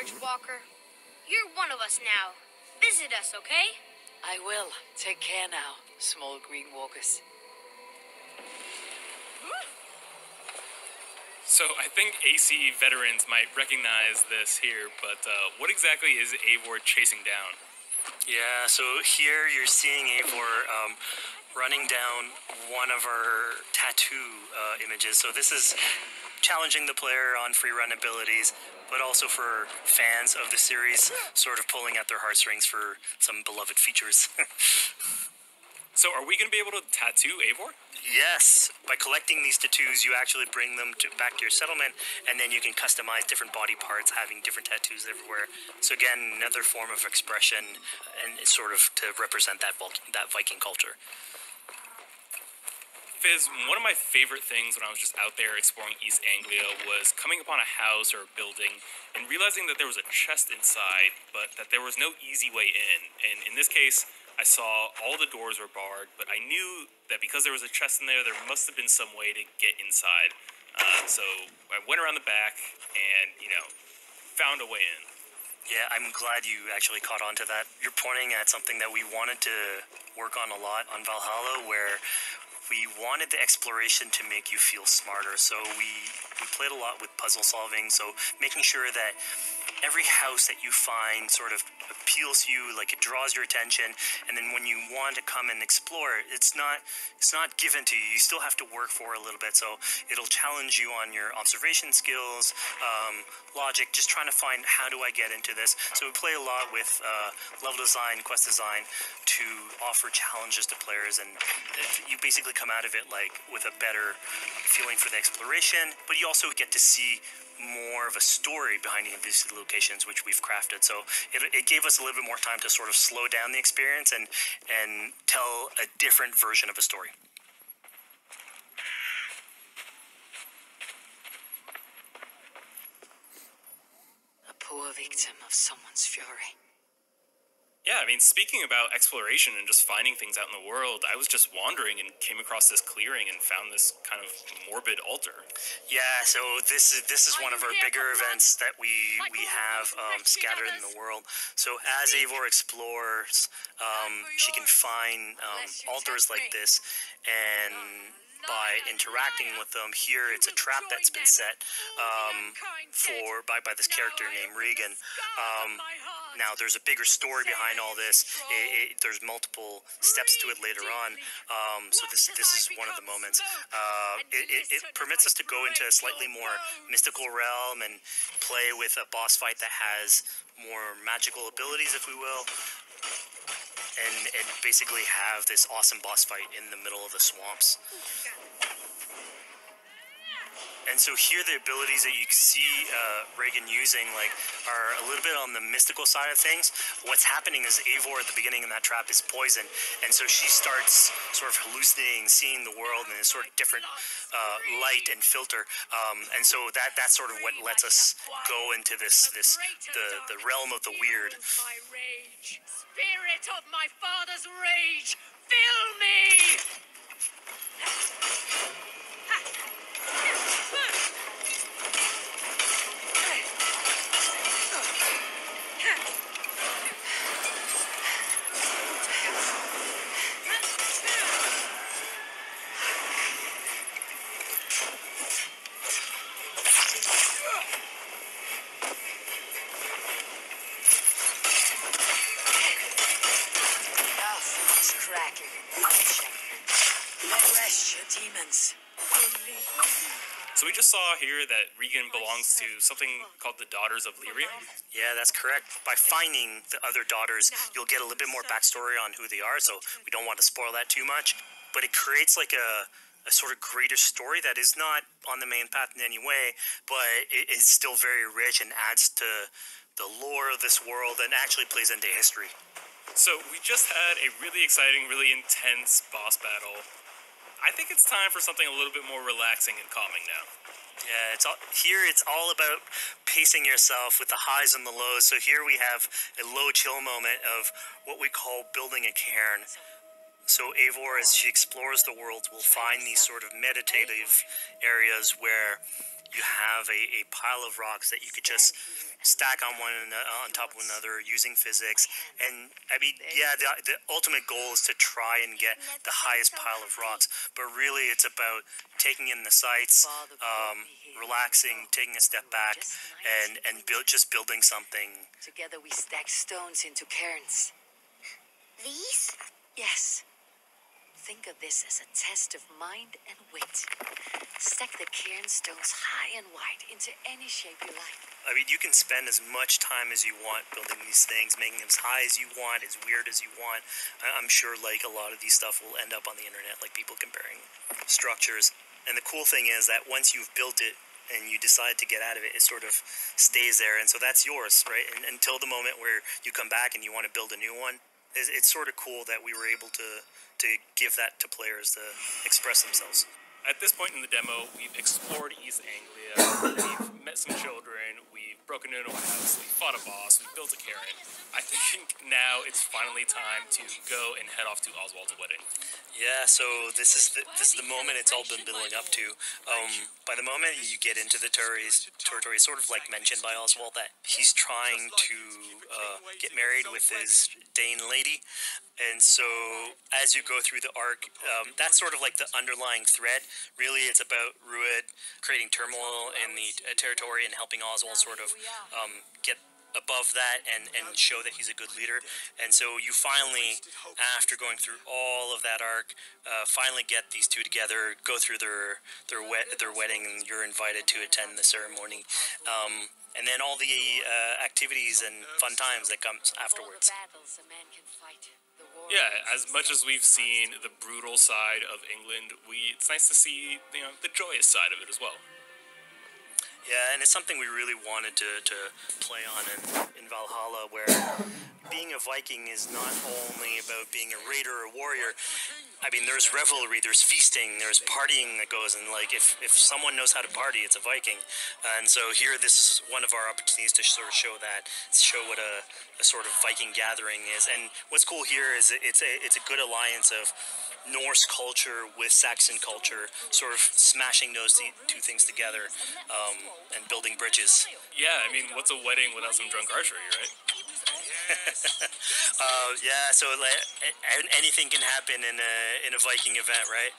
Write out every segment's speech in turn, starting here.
George Walker. You're one of us now. Visit us, okay? I will. Take care now, small green walkers. So I think AC veterans might recognize this here, but uh, what exactly is Eivor chasing down? Yeah, so here you're seeing Eivor um, running down one of our tattoo uh, images. So this is challenging the player on free run abilities, but also for fans of the series, sort of pulling at their heartstrings for some beloved features. So are we going to be able to tattoo Eivor? yes, by collecting these tattoos, you actually bring them to back to your settlement, and then you can customize different body parts, having different tattoos everywhere. So again, another form of expression, and sort of to represent that that Viking culture. Fizz, one of my favorite things when I was just out there exploring East Anglia was coming upon a house or a building and realizing that there was a chest inside, but that there was no easy way in. And in this case, I saw all the doors were barred, but I knew that because there was a chest in there, there must have been some way to get inside. Uh, so I went around the back and, you know, found a way in. Yeah, I'm glad you actually caught on to that. You're pointing at something that we wanted to work on a lot on Valhalla, where we wanted the exploration to make you feel smarter. So we we played a lot with puzzle solving. So making sure that every house that you find sort of appeals to you, like it draws your attention, and then when you want to come and explore, it's not it's not given to you. You still have to work for it a little bit. So it'll challenge you on your observation skills, um, logic, just trying to find how do I get into this. So we play a lot with uh, level design, quest design to offer challenges to players, and you basically come out of it like with a better feeling for the exploration, but you also get to see more of a story behind these locations, which we've crafted. So it, it gave us a little bit more time to sort of slow down the experience and and tell a different version of a story. A poor victim of someone's fury. Yeah, I mean, speaking about exploration and just finding things out in the world, I was just wandering and came across this clearing and found this kind of morbid altar. Yeah, so this is this is one of our bigger events that we we have um, scattered in the world. So as Eivor explores, um, she can find um, altars like this, and by interacting with them, here it's a trap that's been set um, for by by this character named Regan. Um, now there's a bigger story behind all this. It, it, there's multiple steps to it later on. Um, so this this is one of the moments. Uh, it, it, it permits us to go into a slightly more mystical realm and play with a boss fight that has more magical abilities, if we will. And, and basically have this awesome boss fight in the middle of the swamps. Oh And so here, the abilities that you see uh, Regan using, like, are a little bit on the mystical side of things. What's happening is Eivor at the beginning in that trap is poison, and so she starts sort of hallucinating, seeing the world in a sort of different uh, light and filter. Um, and so that that's sort of what lets us go into this this the the realm of the weird. My rage, spirit of my father's rage, fill me! So we just saw here that Regan belongs to something called the Daughters of Lerion. Yeah, that's correct. By finding the other daughters, you'll get a little bit more backstory on who they are. So we don't want to spoil that too much, but it creates like a a sort of greater story that is not on the main path in any way, but it is still very rich and adds to the lore of this world and actually plays into history. So we just had a really exciting, really intense boss battle. I think it's time for something a little bit more relaxing and calming now. Yeah, it's all here. It's all about pacing yourself with the highs and the lows. So here we have a low chill moment of what we call building a cairn. So Eivor, as she explores the world, will find these sort of meditative areas where you have have a, a pile of rocks that you could just stack on one on top of another using physics. And I mean, yeah, the, the ultimate goal is to try and get the highest pile of rocks, but really it's about taking in the sights, um, relaxing, taking a step back, and and build just building something. Together we stack stones into cairns. These? Yes. Think of this as a test of mind and wit. Stack the cairn stones high and wide into any shape you like. I mean, you can spend as much time as you want building these things, making them as high as you want, as weird as you want. I'm sure, like, a lot of these stuff will end up on the internet, like people comparing structures. And the cool thing is that once you've built it and you decide to get out of it, it sort of stays there. And so that's yours, right? And until the moment where you come back and you want to build a new one, it's, sort of cool that we were able to, to give that to players to express themselves. At this point in the demo, we've explored East Anglia, we've met some children, broken into a house, we fought a boss, we built a cairn. I think now it's finally time to go and head off to Oswald's wedding. Yeah, so this is the this is the moment it's all been building up to. Um, by the moment you get into the territories, territory, sort of like mentioned by Oswald that he's trying to uh, get married with his Dane lady, and so as you go through the arc, um, that's sort of like the underlying thread. Really, it's about Rued creating turmoil in the uh, territory and helping Oswald sort of um, get above that and, and show that he's a good leader. And so you finally, after going through all of that arc, uh, finally get these two together, go through their their their wedding, and you're invited to attend the ceremony. Um, and then all the uh, activities and fun times that comes afterwards. Yeah, as much as we've seen the brutal side of England, we it's nice to see you know the joyous side of it as well. Yeah, and it's something we really wanted to, to play on in, in Valhalla, where being a Viking is not only about being a raider or a warrior. I mean, there's revelry, there's feasting, there's partying that goes, and like if, if someone knows how to party, it's a Viking. And so here, this is one of our opportunities to sort of show that, show what a, a sort of Viking gathering is. And what's cool here is it's a it's a good alliance of Norse culture with Saxon culture, sort of smashing those th- two things together um, and building bridges. Yeah, I mean, what's a wedding without some drunk archery, right? Uh, yeah, so like, a- a- anything can happen in a in a Viking event, right?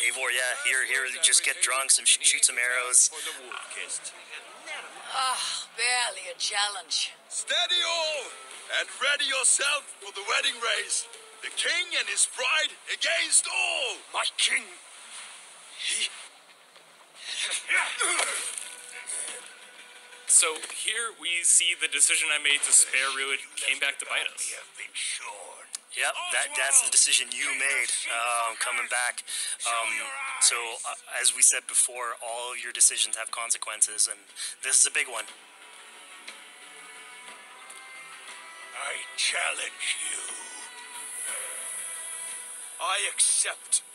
Eivor, yeah, here, here, just get drunk, some sh- shoot some arrows. Ah, barely a challenge. Steady all, and ready yourself for the wedding race. The king and his bride against all. My king. He. So here we see the decision I made to spare Rued came back to bite us. have been shorn. Yep, that that's the decision you made um, coming back. Um, so uh, as we said before, all of your decisions have consequences, and this is a big one. I challenge you. I accept.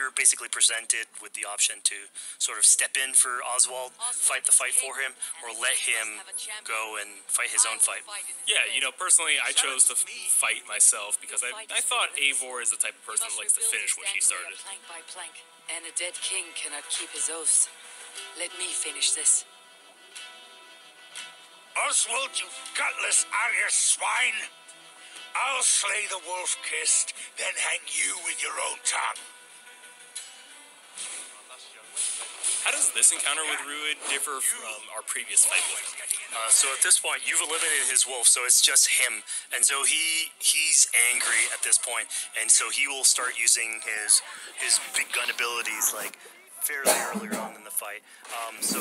You're basically presented with the option to sort of step in for Oswald, fight the fight for him, or let him go and fight his own fight. Yeah, you know, personally, I chose to f- fight myself because I, I thought Eivor is the type of person that likes to finish what she started. Plank by plank, and a dead king cannot keep his oaths. Let me finish this. Oswald, you gutless Arya swine! I'll slay the wolf kissed, then hang you with your own tongue. How does this encounter with Rued differ from our previous fight with him? Uh, so at this point, you've eliminated his wolf, so it's just him, and so he he's angry at this point, and so he will start using his his big gun abilities like fairly earlier on in the fight. Um, so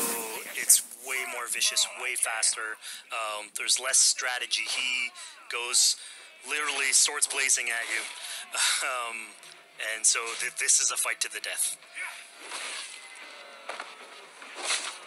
it's way more vicious, way faster. Um, there's less strategy. He goes literally swords blazing at you, um, and so th- this is a fight to the death. And of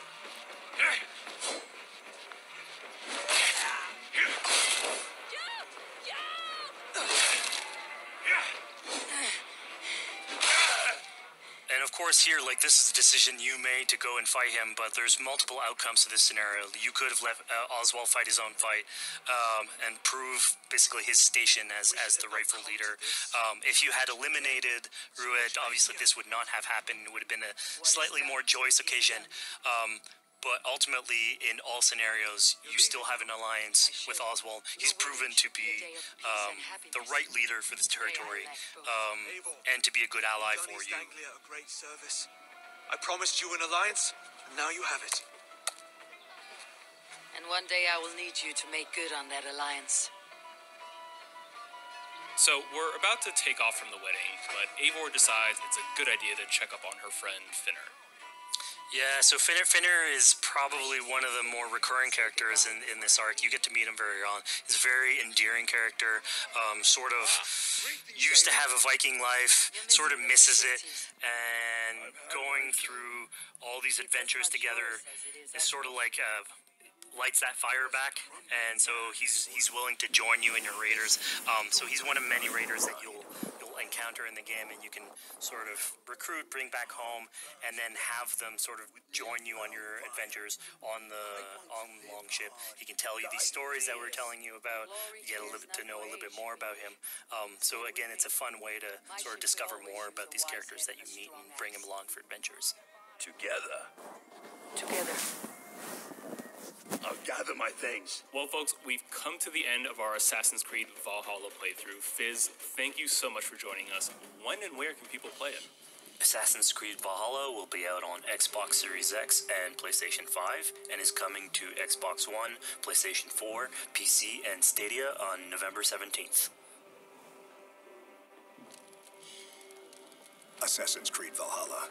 course, here, like this is a decision you made to go and fight him, but there's multiple outcomes to this scenario. You could have let uh, Oswald fight his own fight um, and prove basically his station as as the rightful leader. Um, if you had eliminated Rued, obviously this would not have happened. It would have been a slightly more joyous occasion. Um, but ultimately, in all scenarios, you still have an alliance with Oswald. He's proven to be um, the right leader for this territory um, and to be a good ally for you. Anglia a great service. I promised you an alliance, and now you have it. And one day I will need you to make good on that alliance. So we're about to take off from the wedding, but Eivor decides it's a good idea to check up on her friend Finnr. Yeah, so Finnr, Finnr is probably one of the more recurring characters in, in this arc. You get to meet him very early on. He's a very endearing character, um, sort of used to have a Viking life, sort of misses it, and going through all these adventures together is sort of like uh, lights that fire back, and so he's he's willing to join you in your raiders. Um, so he's one of many raiders that you'll you'll encounter in the game, and you can sort of recruit, bring back home, and then have them sort of join you on your adventures on the on Longship. He can tell you these stories that we're telling you about. You get a little to know a little bit more about him. Um, so again, it's a fun way to sort of discover more about these characters that you meet and bring them along for adventures. Together, Together. I'll gather my things. Well, folks, we've come to the end of our Assassin's Creed Valhalla playthrough. Fizz, thank you so much for joining us. When and where can people play it? Assassin's Creed Valhalla will be out on Xbox Series X and PlayStation 5 and is coming to Xbox One, PlayStation 4, PC, and Stadia on November 17th. Assassin's Creed Valhalla.